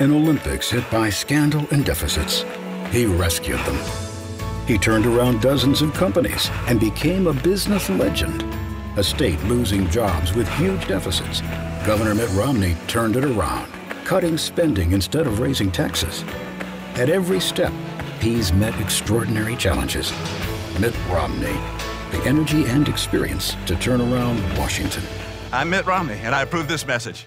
in Olympics hit by scandal and deficits. He rescued them. He turned around dozens of companies and became a business legend. A state losing jobs with huge deficits. Governor Mitt Romney turned it around, cutting spending instead of raising taxes. At every step, he's met extraordinary challenges. Mitt Romney, the energy and experience to turn around Washington. I'm Mitt Romney, and I approve this message.